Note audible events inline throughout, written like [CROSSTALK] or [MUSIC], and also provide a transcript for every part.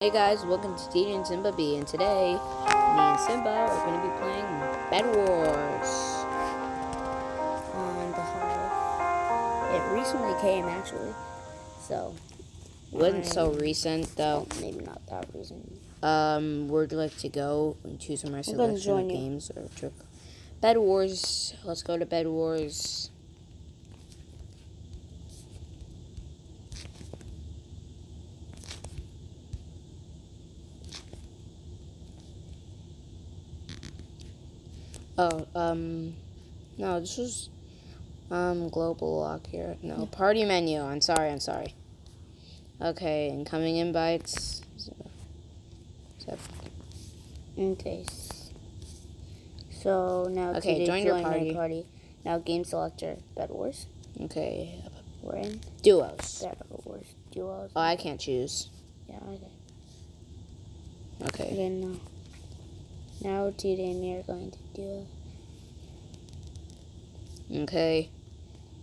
Hey guys, welcome to TJ and Simba B, and today, me and Simba are going to be playing Bed Wars on the Hive. It recently came, actually, so wasn't so recent, though. Maybe not that recent. Um, we'd like to go and choose from our selection of games or trick. Bed Wars. Let's go to Bed Wars. Oh, um, no, this was, um, global lock here. No, party menu. I'm sorry, I'm sorry. Okay, incoming invites. So, Okay. s- So now Okay, join your party. party. Now game selector. Bed Wars. okay, We're in duos. Bed Wars. Duos. Oh, I can't choose. yeah. Okay. Okay. Okay. Now. Now today we are going to do. Okay.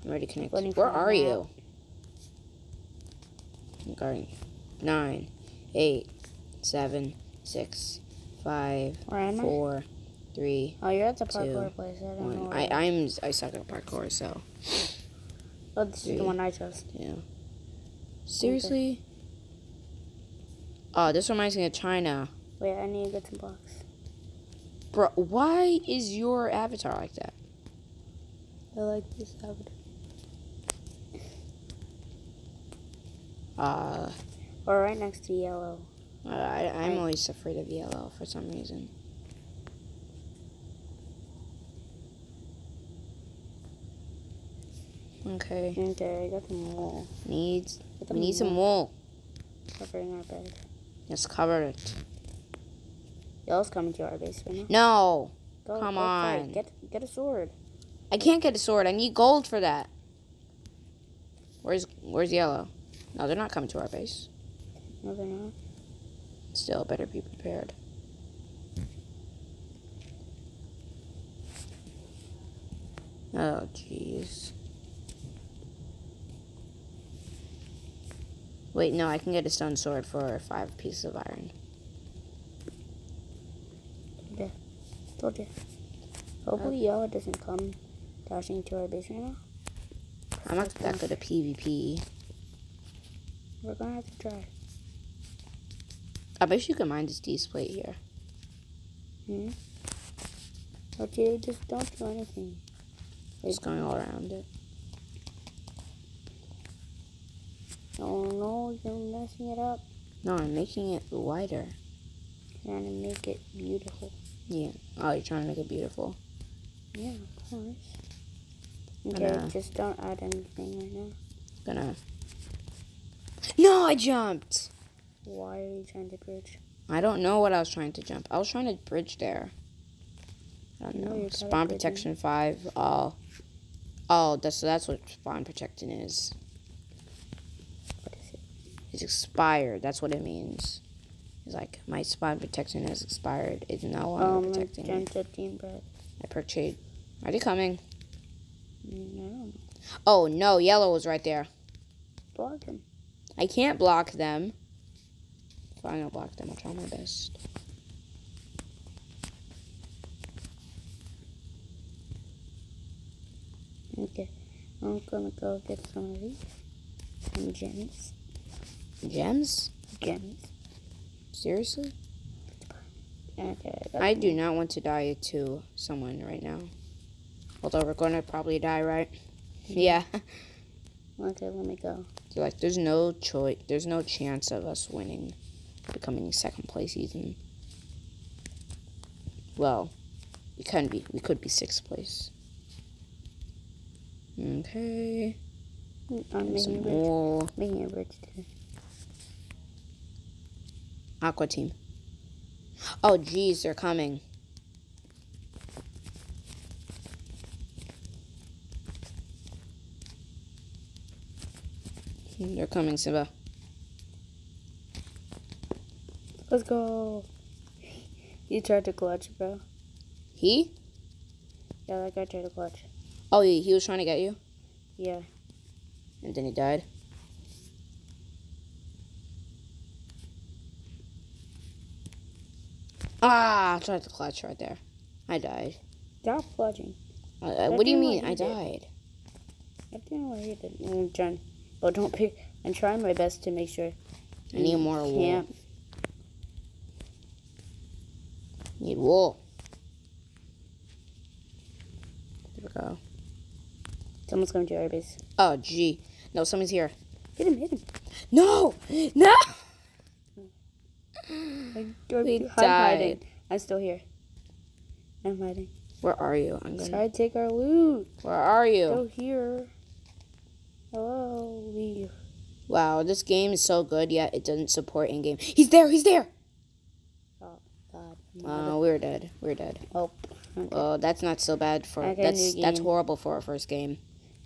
I'm ready to connect. Where are you? Guarding. Nine, eight, seven, six, five, am I? four, three, Oh, you're at the two, parkour place. I don't know. one. where I I'm I suck at parkour, so oh, this is the one I chose. yeah. Seriously. Oh, this reminds me of China. Wait, I need to get some blocks. Bro, why is your avatar like that? I like this avatar. Uh, Or right next to yellow. I, I'm Right. always afraid of yellow for some reason. Okay, Okay, I got some wool. needs we some need some wool wool. covering our bed. Just cover it. Yellow's coming to our base right now. No, Go, Come go fight. on. Get get a sword. I can't get a sword. I need gold for that. Where's Where's yellow? No, they're not coming to our base. No, they're not. Still, better be prepared. Oh, jeez. Wait, no, I can get a stone sword for five pieces of iron. You. Hopefully, yellow doesn't come dashing to our base right now. I'm not that good at PvP. We're gonna have to try. I bet you can mine this D plate here. Hmm. Okay, just don't do anything. Just going all around it. Oh no, you're messing it up. No, I'm making it wider. Trying to make it beautiful. Yeah. Oh, you're trying to make it beautiful. Yeah, of course. Okay, Gonna- just don't add anything right now. Gonna. No, I jumped. Why are you trying to bridge? I don't know what I was trying to jump. I was trying to bridge there. I don't No, know. Spawn bridging. protection five. Oh, oh, that's that's what spawn protection is. What is it? It's expired. That's what it means. It's like my spawn protection has expired. It's no longer Um, protecting me. 15 bread. I purchased. Are they coming? No, Oh no, yellow was right there. block him. I can't block them. Fine, I'll block them. I'll try my best. Okay, I'm gonna go get some of these. Some gems. Gems? Gems. Seriously? Okay, I, got I some. do not want to die to someone right now. Although we're gonna probably die, right? Hmm. Yeah. [LAUGHS] Okay, let me go. So like, there's no choice. There's no chance of us winning, becoming second place even. Well, we could be. We could be sixth place. Okay. I'm making Some more Making a bridge too. Aqua team. Oh, geez, they're coming. Hmm, they're coming, Simba. Let's go. You tried to clutch, bro. He? Yeah, that guy tried to clutch. Oh, he, he was trying to get you, Yeah. and then he died. Ah, I tried to clutch right there. I died. Stop clutching. Uh, uh, what do you mean? what I did. died. I don't know what you did. I'm trying. But don't pick. I'm trying my best to make sure. I need more wool. Can't. Need wool. There we go. Someone's coming to our base. Oh, gee. No, someone's here. Hit him, hit him. No! No! [GASPS] I'm, We I'm hiding. died. I'm still here. I'm hiding. Where are you? I'm gonna. Try to take our loot. Where are you? Still here. Hello. Wow, this game is so good, yet it doesn't support in-game. He's there. He's there. Oh God. Oh, we're dead. We're dead. Oh. Okay. Oh, that's not so bad for. Okay, that's that's horrible for our first game.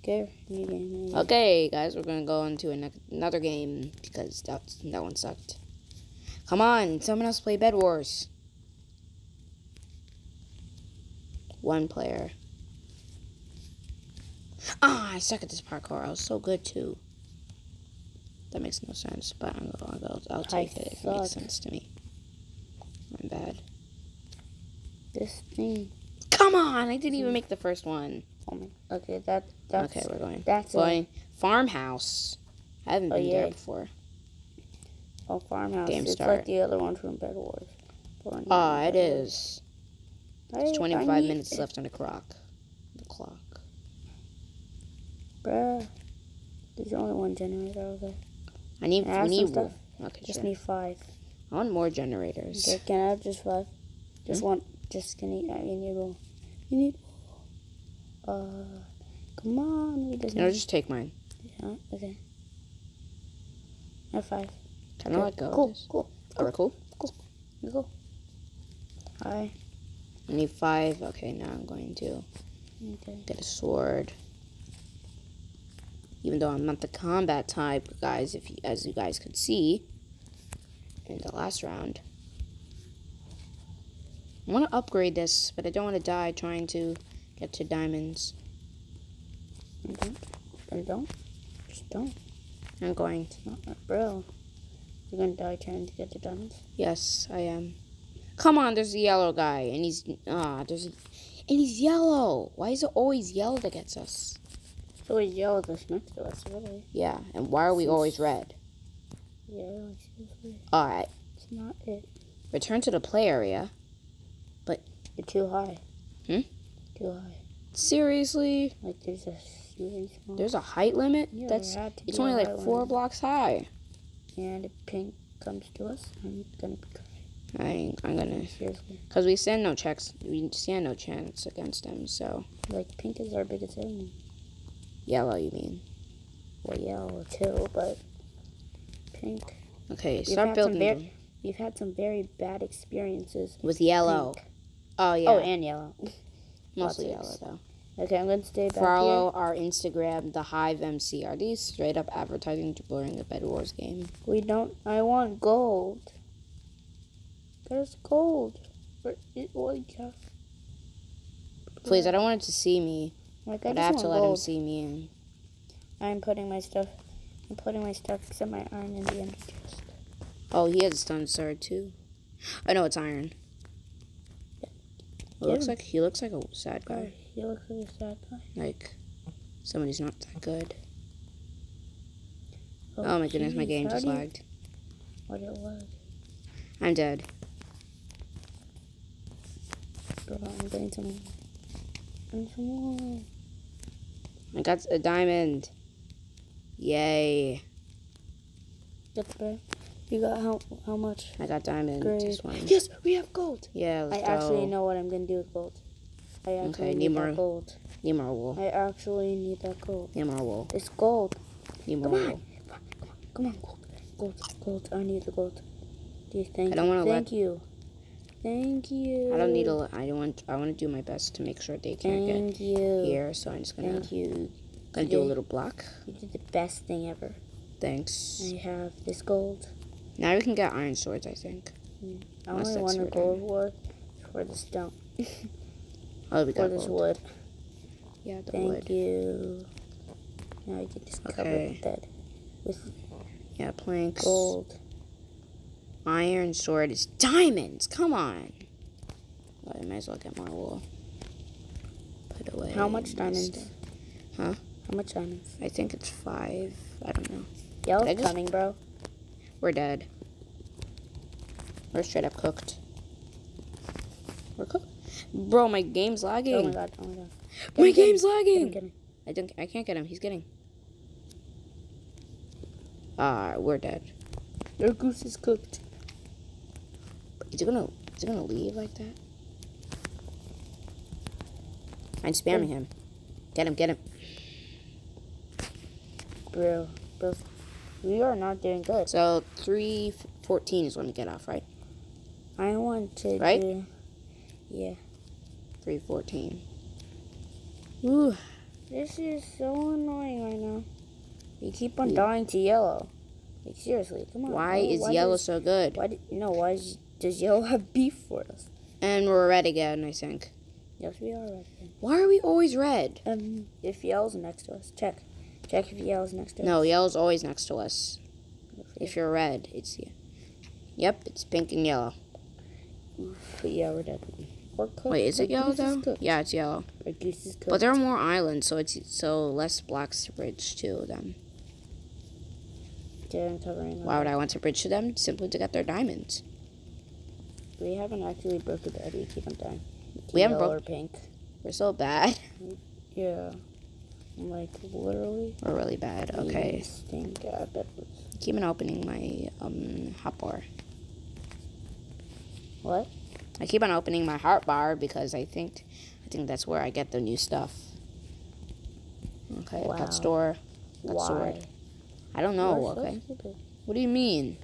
Okay. New game. game. Okay, guys, we're gonna go into an, another game because that that one sucked. Come on, someone else play Bed Wars. One player. Ah, I suck at this parkour. I was so good too. That makes no sense, but I'm gonna, I'll, I'll take it if it makes sense to me. I'm bad. This thing. Come on, I didn't even make the first one. Okay, that that's okay, we're going. that's a Going farmhouse. I haven't Oh, been there before. Oh, farmhouse. Game it's start. like the other one from Bed Wars. Ah, not it is. There's 25 need- minutes left on the clock. The clock. Bruh. There's only one generator over there. I need. I we need. stuff? Okay, Just sure. need five. I want more generators. Okay, can I have just five? Just Hmm? one. Just can you? I need wool. You need. Uh, come on. We just. Know, just take mine. Yeah, okay. I have five. Can I Okay, let go? Cool. Cool. Oh, Alright, cool. You go. Hi. I need five. Okay, now I'm going to Okay. get a sword. Even though I'm not the combat type, guys, if you, as you guys could see in the last round. I want to upgrade this, but I don't want to die trying to get to diamonds. You don't. You don't. Just don't. I'm going to. Not bro. You're gonna die trying to get the diamonds. Yes, I am. Come on, there's a yellow guy, and he's ah, there's a, and he's yellow. Why is it always yellow that gets us? It's always yellow that's next to us, really. Yeah, and why are we always red? Yeah. All right, It's not it. return to the play area. But you're too high. Hmm? Too high. Seriously, Like there's a there's a height limit. Yeah, That's it's only like four limit. blocks high. And if pink comes to us, I'm gonna be crying. I I'm gonna Seriously. because we stand no checks. We stand no chance against them, So Like pink is our biggest enemy. yellow, you mean? Well, yellow too, but pink. Okay, We've start had building. We've had some very bad experiences. with yellow. Pink. Oh yeah, Oh, and yellow. [LAUGHS] mostly yellow though. Okay, I'm gonna stay back Follow our Instagram, the Hive MC. Are these straight up advertising during the Bed Wars game? We don't. I want gold. There's gold. Where it, like, uh, Please, I don't want it to see me, like I but I just have to let him see me. And I'm putting my stuff. I'm putting my stuff except my iron in the end chest. oh, he has a stun sword too. I know it's iron. It looks like he looks like a sad Oh, guy, he looks like a sad guy. like somebody's not that good. Oh, oh my goodness, my game just lagged. What it was. I'm dead. Bro, I'm getting some. I'm some more. I got a diamond. Yay! That's better. You got how how much? I got diamond. Great. Just one. Yes, we have gold. Yeah, I let's go. actually know what I'm gonna do with gold. I actually Okay, need need that more. gold. Need more wool. I actually need that gold. Need more wool. It's gold. Need more Come on. wool. Come on, gold. Gold, gold. I need the gold. Do you thank I don't you? wanna Thank you. Thank you. I don't need a. I don't want. I want to do my best to make sure they can't get Thank you. here. So I'm just gonna Thank you. gonna do a little block. You did the best thing ever. Thanks. I have this gold. Now we can get iron swords. I think. Mm. I Unless only want a gold wood for the stone. [LAUGHS] Oh, we For got this gold. wood. Yeah, the Thank wood. you. Now you can just cover Okay. that with Yeah, planks. gold. iron sword is diamonds. Come on. Well, I might as well get more wool. Put away. How much diamonds? stuff. Huh? How much diamonds? I think it's five. I don't know. Yellow's I just- coming, bro. We're dead. We're straight up cooked. We're cooked. Bro, my game's lagging. Oh my god, oh my god. My Get him, game's Get him, lagging. get him. I don't. I can't get him. He's getting. Ah, we're dead. Your goose is cooked. Is it gonna? Is it gonna leave like that? I'm spamming him. Get him. Get him. Bro, bro. We are not doing good. So three fourteen is when we get off, right? I want to Right? do... Yeah. Three fourteen. Ooh. This is so annoying right now. You keep on Yeah. dying to yellow. Like, seriously, come on. Why bro. is yellow does- so good? Why did, no, why is, does yellow have beef for us? And we're red again. I think. Yes, we are red then. Why are we always red? Um, if yellow's next to us, check. Check if yellow's next to No, us. No, yellow's always next to us. If you're red, it's Yeah. Yep, it's pink and yellow. But yeah, we're dead. Wait, is it yellow though? Yeah, it's yellow. Our goose is. But there are more islands, so it's so less blocks to bridge to them. Why would I want to bridge to them? Simply to get their diamonds. We haven't actually broken the. We keep on dying. We haven't Yellow broke- pink. We're so bad. [LAUGHS] Yeah. Like, literally. We're really bad. Okay. Stink. Bet. Keep on opening my um hot bar. What? I keep on opening my heart bar because I think I think that's where I get the new stuff. Okay, Wow. pet store. Pet Why? sword. I don't know. So okay. stupid. What do you mean?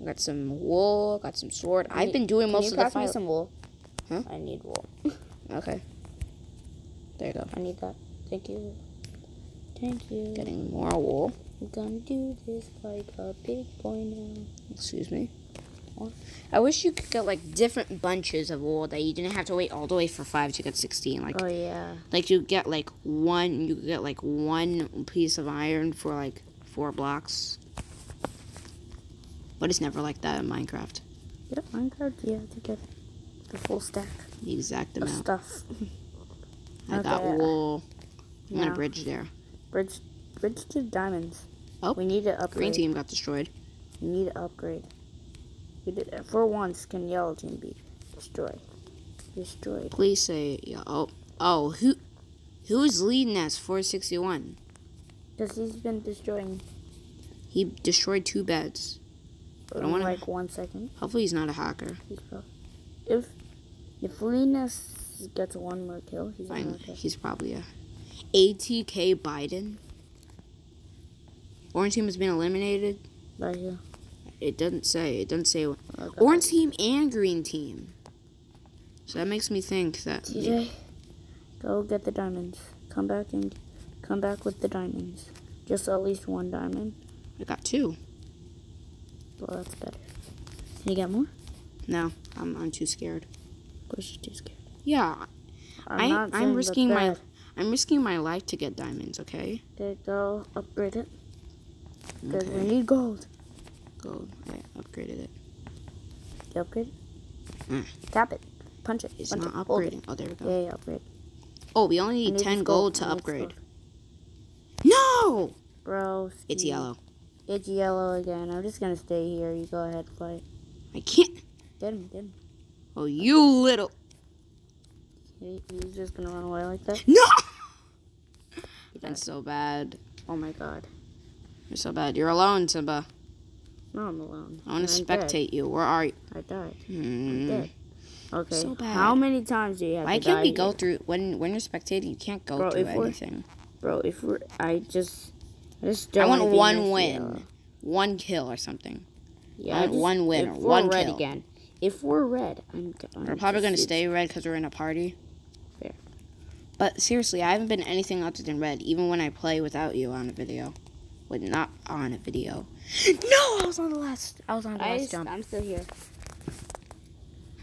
I got some wool. Got some sword. Can I've you- been doing most of the fight. some wool? Huh? I need wool. [LAUGHS] Okay. There you go. I need that. Thank you. Thank you. Getting more wool. I'm gonna do this like a big boy now. Excuse me. I wish you could get like different bunches of wool that you didn't have to wait all the way for five to get sixteen. Like Oh yeah. like you get like one you get like one piece of iron for like four blocks. But it's never like that in Minecraft. Yep, Minecraft. Yeah, to get the full stack The exact amount. stuff. I got wool. I'm gonna bridge there. Bridge, bridge to diamonds. Oh, we need to upgrade. Green team got destroyed. We need to upgrade. We did it. for once. Can yellow team be destroyed? Destroyed. Please say yeah. Oh oh who who's leading us? Four sixty one. Because he's been destroying He destroyed two beds. I wanna- like one second. Hopefully he's not a hacker. If if Linus gets one more kill, he's Fine. He's probably a ATK Biden. Orange team has been eliminated. right here. It doesn't say. It doesn't say Okay. orange team and green team. So that makes me think that TJ, go get the diamonds. Come back and come back with the diamonds. Just at least one diamond. I got two. Well, that's better. Can you get more? No, I'm I'm too scared. Of course, you're too scared. Yeah, I'm, I, not I'm risking my. I'm risking my life to get diamonds. Okay. Okay, go upgrade it. Because we need gold. Gold. I upgraded it. You upgrade? Mm. Tap it. Punch it. It's punch not it. Upgrading. Oh, there we go. Yeah, yeah, upgrade. Oh, we only need need ten gold to I need this upgrade. No, Bro, it's yellow. It's yellow again. I'm just gonna stay here. You go ahead, fight. I can't. Get him, get him. Oh, you little. He, he's just gonna run away like that. No. [LAUGHS] That's so bad. Oh my god. You're so bad. You're alone, Simba. No, I'm alone. I want to dead. spectate you. Where are you? I died. Hmm. Dead. Okay. So bad. How many times do you have Why to can't we go here? through when when you're spectating? You can't go Bro, through anything. Bro, if we're. I just. I just I don't want wanna one win, yellow. one kill or something. Yeah, I I want just- one win if or we're one red kill. again. If we're red, I'm. I'm We're probably gonna stay red because we're in a party. Fair. But seriously, I haven't been anything other than red, even when I play without you on a video. With not on a video. No, I was on the last. I was on the I, last jump. I'm still here.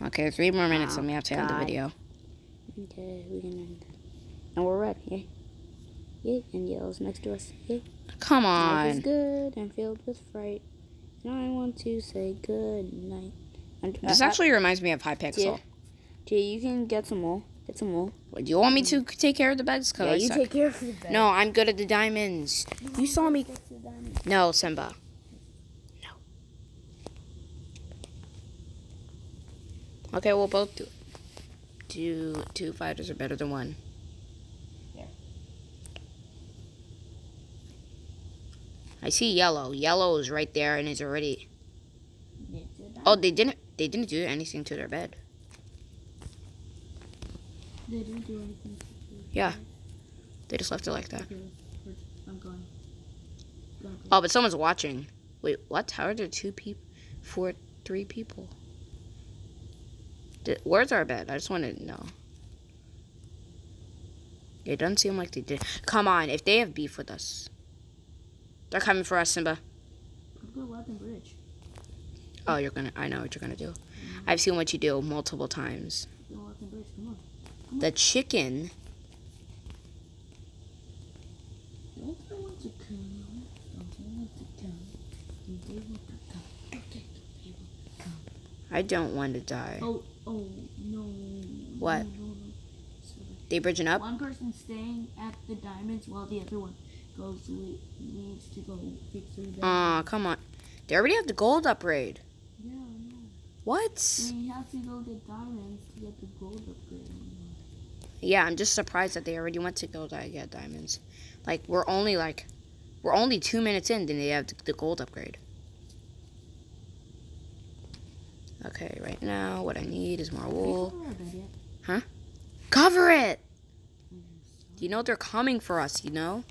Okay, three more minutes, Wow, and we have to end the video. Okay, we can end. And we're red. Yeah. Yeah, and yellow's next to us. Yeah. Come on. Life is good and filled with fright. I want to say good night. And, This uh, actually reminds me of Hypixel. Yeah. Jay, you can get some more. Get some. What, Do you want me to take care of the bags? 'Cause Yeah, I you suck. take care of the bag. No, I'm good at the diamonds. You saw me. Get the diamond. No, Simba. No. Okay, we'll both do it. Two two fighters are better than one. Yeah. I see yellow. Yellow is right there and is already. Get the diamond. Oh, they didn't. They didn't do anything to their bed. They didn't do anything. Yeah. They just left it like that. Okay, I'm going. Go, go. Oh, but someone's watching. Wait, what? How are there two people? Four, three people? Did, where's our bed? I just want to know. It doesn't seem like they did. Come on, if they have beef with us. They're coming for us, Simba. Go Weapon Bridge. Oh, you're gonna. I know what you're gonna do. Mm-hmm. I've seen what you do multiple times. Go Weapon Bridge. Come on. The chicken. I don't want to die. Oh, oh, no. What? No, no, no. They bridging up? One person staying at the diamonds while the other one goes needs to go fix bed. Aw, come on. They already have the gold upgrade. yeah, I know. What? We have to go get diamonds to get the gold upgrade. Yeah, I'm just surprised that they already went to go di- get diamonds. Like we're only like we're only two minutes in, then they have the gold upgrade. Okay, right now what I need is more wool. over our bed yet? Cover it. You know they're coming for us. You know.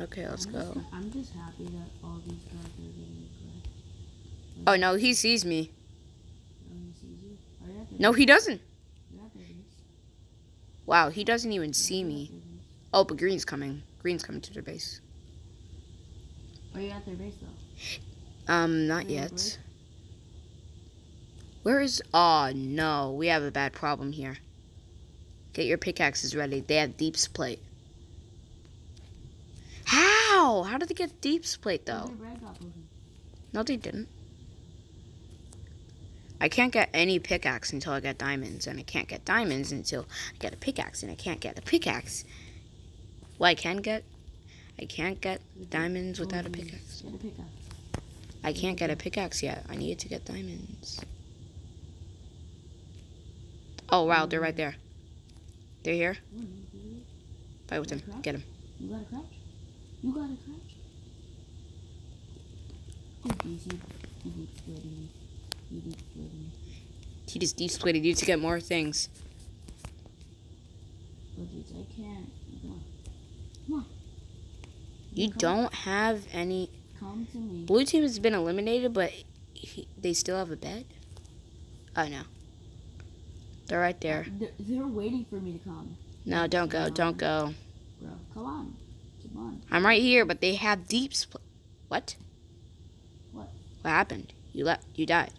Okay, let's I'm go. Just, I'm just happy that all these guys are getting good. Oh no, he sees me. Oh, he sees you? Are you at their No, he doesn't. You're at their base. Wow, he doesn't even see me. Oh, but Green's coming. Green's coming to their base. Are you at their base though? Um, not yet. Where is? Oh no, we have a bad problem here. Get your pickaxes ready. They have deep plate. How? How did they get deep plate though? Their bread got broken. No, they didn't. I can't get any pickaxe until I get diamonds, and I can't get diamonds until I get a pickaxe, and I can't get a pickaxe. Well, I can get. I can't get diamonds oh, without a Oh, pickaxe. Get a pickaxe. I can't get a pickaxe yet. I need to get diamonds. Oh wow, they're right there. They're here. Fight with them. Get them. You got a crouch? You got a crouch? Oh, geez, you, deep splitting me. You deep me. He just deep splitted you to get more things. Oh, geez, I can't. Come on. You Come- don't have any. Come to me. Blue team has been eliminated, but he, they still have a bed. Oh no. They're right there. They're, they're waiting for me to come. No, don't go. Don't go. Bro, come on. I'm right here, but they have deepslate. What? What? What happened? You left. You died.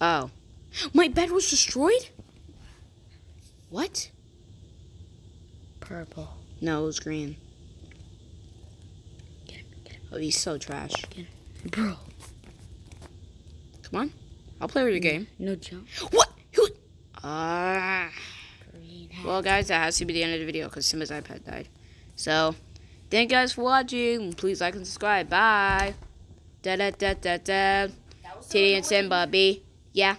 Oh. My bed was destroyed? What? Purple. No, it was green. Get him, get him. Oh, he's so trash. Bro. Come on. I'll play with your game. No jump. What? Who? Ah. Green well, guys, that has to be the end of the video because Simba's iPad died. So, thank you guys for watching. Please like and subscribe. Bye. Da da da da da. Titty and Simba, B. Yeah.